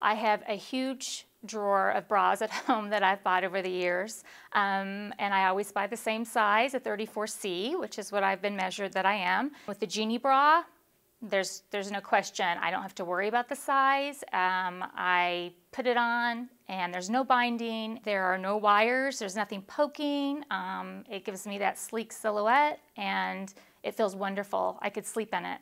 I have a huge drawer of bras at home that I've bought over the years. Um, and I always buy the same size, a 34C, which is what I've been measured that I am. With the Genie bra, there's, there's no question. I don't have to worry about the size. Um, I put it on and there's no binding. There are no wires. There's nothing poking. Um, it gives me that sleek silhouette and it feels wonderful. I could sleep in it.